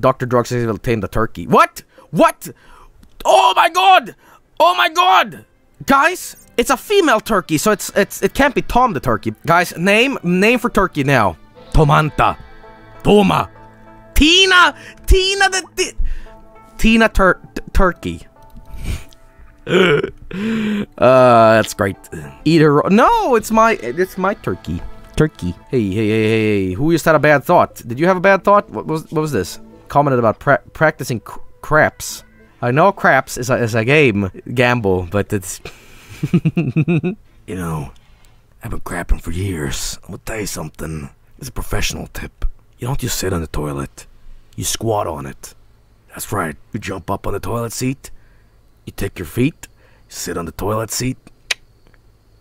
Dr. Drugs will tame the turkey. What? What? Oh my god! Oh my god! Guys, it's a female turkey, so it's it's it can't be Tom the turkey. Guys, name name for turkey now. Tomanta. Toma. Tina. Tina the ti- Tina tur- turkey. uh, that's great. Eat her. No, it's my it's my turkey. Turkey. Hey, hey, hey, hey, hey. Who just had a bad thought? Did you have a bad thought? What was what was this? Commented about pra- practicing cr- craps. I know craps is a, is a game gamble, but it's you know I've been crapping for years. I'm gonna tell you something. It's a professional tip. You don't just sit on the toilet. You squat on it. That's right. You jump up on the toilet seat. You take your feet. You sit on the toilet seat.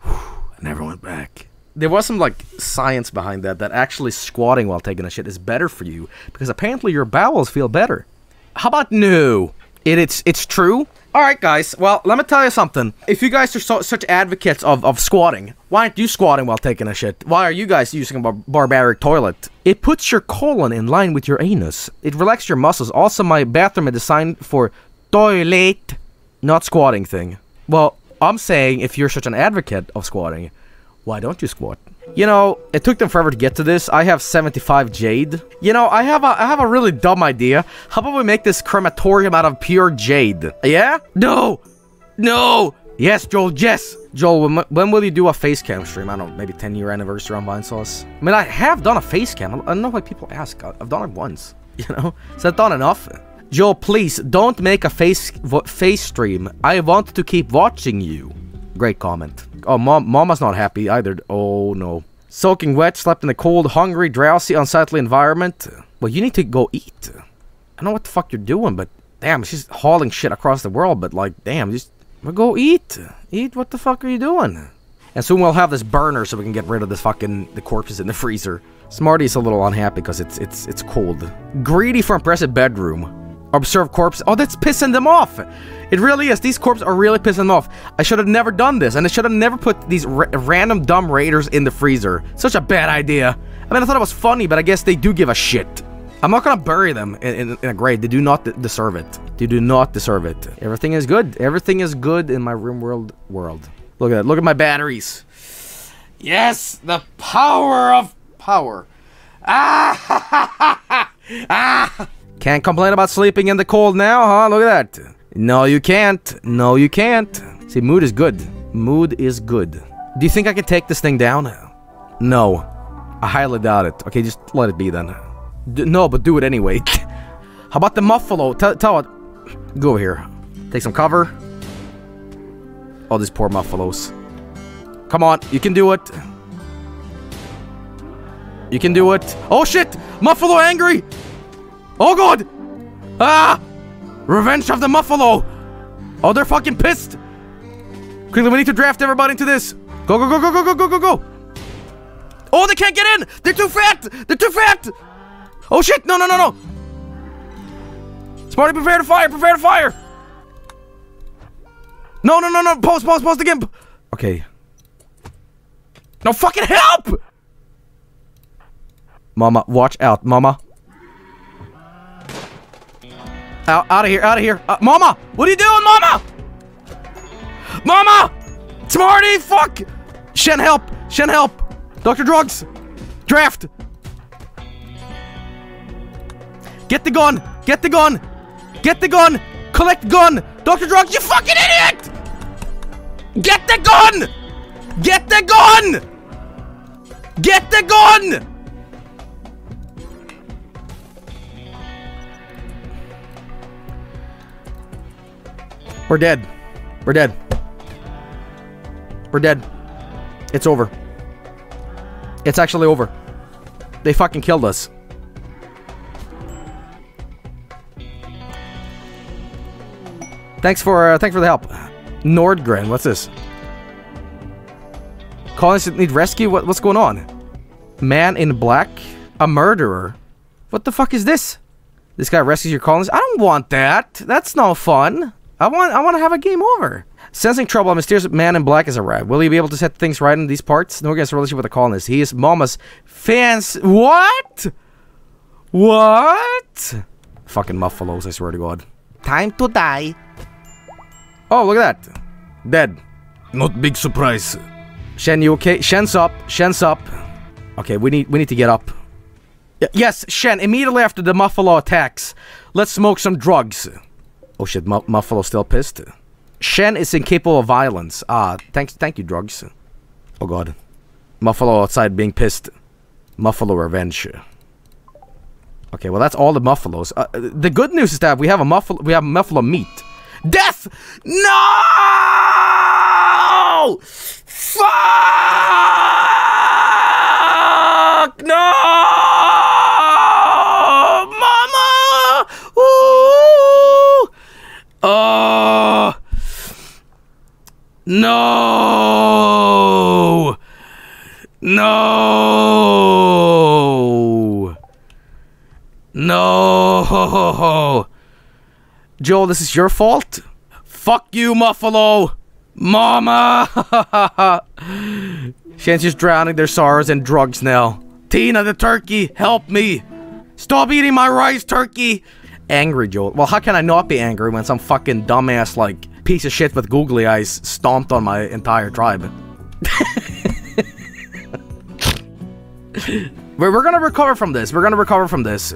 I never went back. There was some like science behind that. That actually squatting while taking a shit is better for you because apparently your bowels feel better. How about no? It, it's it's true. All right, guys. Well, let me tell you something. If you guys are so, such advocates of, of squatting, why aren't you squatting while taking a shit? Why are you guys using a bar- barbaric toilet? It puts your colon in line with your anus. It relaxes your muscles. Also, my bathroom is designed for toilet, not squatting thing. Well, I'm saying if you're such an advocate of squatting, why don't you squat? You know, it took them forever to get to this. I have 75 jade. You know, I have a I have a really dumb idea. How about we make this crematorium out of pure jade? Yeah? No! No! Yes, Joel, yes! Joel, when, when will you do a face cam stream? I don't know, maybe 10 year anniversary on Vinesauce? I mean, I have done a face cam. I don't know why people ask. I've done it once, you know? Is that done enough? Joel, please, don't make a face face stream. I want to keep watching you. Great comment. Oh, mom, mama's not happy either. Oh no. Soaking wet, slept in a cold, hungry, drowsy, unsightly environment. Well, you need to go eat. I know what the fuck you're doing, but damn, she's hauling shit across the world. But like, damn, just well, go eat. Eat. What the fuck are you doing? And soon we'll have this burner so we can get rid of this fucking the corpses in the freezer. Smarty's a little unhappy because it's it's it's cold. Greedy for impressive bedroom. Observe corpse. Oh, that's pissing them off. It really is. These corpses are really pissing off. I should have never done this, and I should have never put these ra- random dumb raiders in the freezer. Such a bad idea. I mean, I thought it was funny, but I guess they do give a shit. I'm not gonna bury them in, in, in a grave. They do not deserve it. They do not deserve it. Everything is good. Everything is good in my RimWorld world. Look at that. Look at my batteries. Yes, the power of power. Ah! ah! Can't complain about sleeping in the cold now, huh? Look at that. No, you can't. No, you can't. See, mood is good. Mood is good. Do you think I can take this thing down? No. I highly doubt it. Okay, just let it be then. D- no, but do it anyway. How about the muffalo? Tell, tell it. Go over here. Take some cover. Oh, these poor muffalos. Come on, you can do it. You can do it. Oh shit! Muffalo angry! Oh god! Ah! Revenge of the Muffalo! Oh, they're fucking pissed! Quickly, we need to draft everybody into this! Go, go, go, go, go, go, go, go, go! Oh, they can't get in! They're too fat! They're too fat! Oh shit! No, no, no, no! Smarty, prepare to fire! Prepare to fire! No, no, no, no! Post, post, post again! Okay. No fucking help! Mama, watch out, Mama. Out, out of here, out of here. Uh, Mama, what are you doing, Mama? Mama! Smarty, fuck! Shen, help! Shen, help! Dr. Drugs! Draft! Get the gun! Get the gun! Get the gun! Collect gun! Dr. Drugs, you fucking idiot! Get the gun! Get the gun! Get the gun! We're dead. We're dead. We're dead. It's over. It's actually over. They fucking killed us. Thanks for uh, thanks for the help. Nordgren, what's this? Colonists need rescue? What, what's going on? Man in black? A murderer? What the fuck is this? This guy rescues your colonists? I don't want that. That's no fun. I want I want to have a game over. Sensing trouble, a mysterious man in black has arrived. Will he be able to set things right in these parts? Nordgren has a relationship with the colonists. He is Mama's fans. What? What? Fucking muffalos, I swear to God. Time to die. Oh, look at that. Dead. Not big surprise. Shen, you okay? Shen's up. Shen's up. Okay, we need we need to get up. Y yes, Shen, immediately after the Muffalo attacks, let's smoke some drugs. Oh shit, Muffalo's still pissed. Shen is incapable of violence. Ah, thanks, thank you, drugs. Oh god. Muffalo outside being pissed. Muffalo revenge. Okay, well that's all the Muffalos. Uh, the good news is that we have a Muffalo, we have Muffalo meat. Death! No! Fuck! No! Mama! Ooh! Uh, no! No! No! Joel, this is your fault? Fuck you, Muffalo! Mama! Shen's just drowning their sorrows in drugs now. Tina the turkey, help me! Stop eating my rice, turkey! Angry Joel. Well, how can I not be angry when some fucking dumbass, like, piece of shit with googly eyes stomped on my entire tribe? we're, we're gonna recover from this. We're gonna recover from this.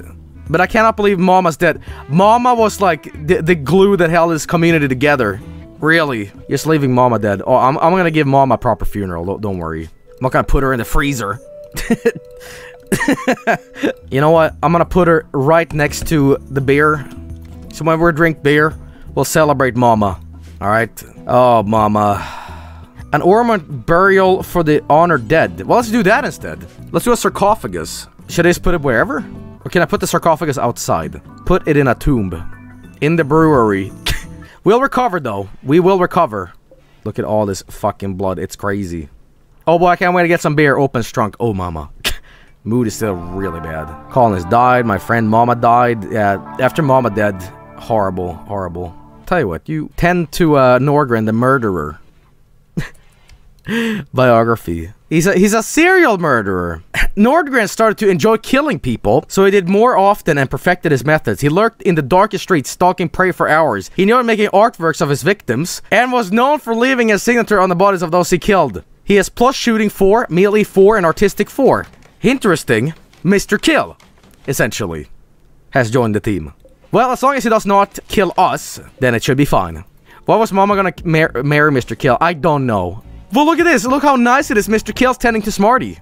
But I cannot believe Mama's dead. Mama was like the, the glue that held this community together. Really. Just leaving Mama dead. Oh, I'm, I'm gonna give Mama a proper funeral. Don't, don't worry. I'm not gonna put her in the freezer. you know what? I'm gonna put her right next to the beer. So when we drink beer, we'll celebrate Mama. Alright? Oh, Mama. An ornament burial for the honored dead. Well, let's do that instead. Let's do a sarcophagus. Should I just put it wherever? Or can I put the sarcophagus outside? Put it in a tomb. In the brewery. we'll recover, though. We will recover. Look at all this fucking blood. It's crazy. Oh boy, I can't wait to get some beer. Open strunk. Oh, mama. Mood is still really bad. Colin has died. My friend Mama died. Yeah, after Mama dead. Horrible, horrible. Tell you what, you tend to uh, Nordgren, the murderer. Biography. He's a, he's a serial murderer. Nordgren started to enjoy killing people, so he did more often and perfected his methods. He lurked in the darkest streets, stalking prey for hours. He knew making artworks of his victims, and was known for leaving his signature on the bodies of those he killed. He has plus shooting 4, melee 4, and artistic 4. Interesting, Mr. Kill, essentially, has joined the team. Well, as long as he does not kill us, then it should be fine. Why was Mama gonna mar marry Mr. Kill? I don't know. Well, look at this. Look how nice it is. Mr. Kill's tending to Smarty.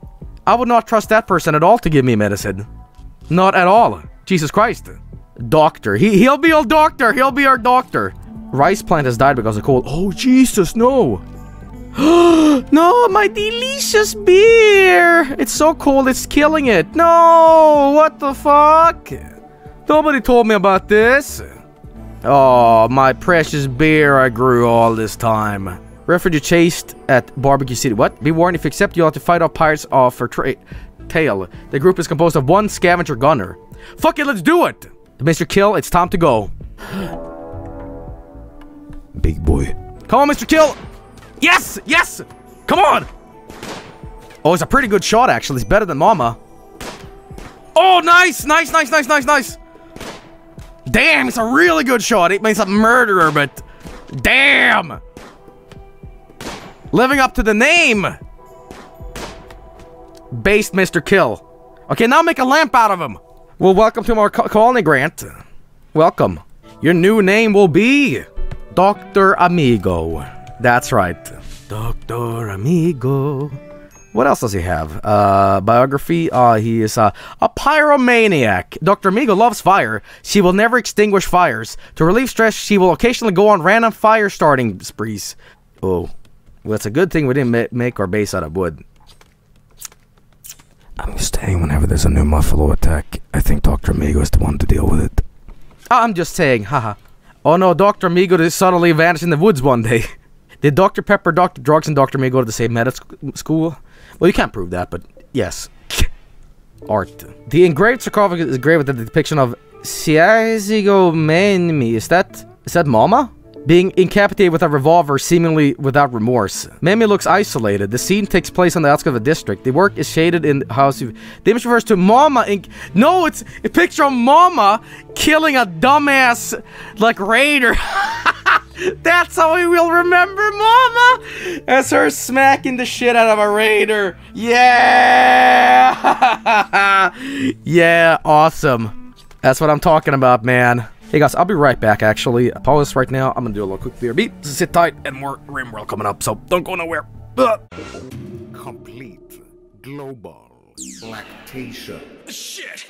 I would not trust that person at all to give me medicine. Not at all. Jesus Christ. Doctor. He, he'll be our doctor. He'll be our doctor. Rice plant has died because of cold. Oh, Jesus, no. no, my delicious beer. It's so cold, it's killing it. No, what the fuck? Nobody told me about this. Oh, my precious beer I grew all this time. Refugee chased at Barbecue City. What? Be warned, if you accept, you'll have to fight off pirates off for tra tail. The group is composed of one scavenger gunner. Fuck it, let's do it! Mr. Kill, it's time to go. Big boy. Come on, Mr. Kill! Yes! Yes! Come on! Oh, it's a pretty good shot, actually. It's better than Mama. Oh, nice! Nice, nice, nice, nice, nice! Damn, it's a really good shot. It means a murderer, but... Damn! Living up to the name! Based Mr. Kill. Okay, now make a lamp out of him! Well, welcome to our co colony, Grant. Welcome. Your new name will be... Dr. Amigo. That's right. Dr. Amigo. What else does he have? Uh, biography. Uh, he is uh, a pyromaniac. Dr. Amigo loves fire. She will never extinguish fires. To relieve stress, she will occasionally go on random fire starting sprees. Oh. Well, it's a good thing we didn't ma make our base out of wood. I'm just saying, whenever there's a new Muffalo attack, I think Dr. Amigo is the one to deal with it. I'm just saying, haha. Oh no, Dr. Amigo just suddenly vanished in the woods one day. Did Dr. Pepper, Dr. Drugs, and Dr. Amigo go to the same medical school? Well, you can't prove that, but yes. Art. The engraved sarcophagus is engraved with the depiction of Siazigo Menmi. Is that is that Mama? being incapacitated with a revolver seemingly without remorse. Mammy looks isolated. The scene takes place on the outskirts of a district. The work is shaded in the house. The image refers to Mama. In no, it's a picture of Mama killing a dumbass like raider. That's how we will remember Mama as her smacking the shit out of a raider. Yeah, yeah, awesome. That's what I'm talking about, man. Hey guys, I'll be right back actually. Pause right now. I'm gonna do a little quick beer BRB. Sit tight and more RimWorld coming up, so don't go nowhere. Ugh. Complete global lactation. Shit!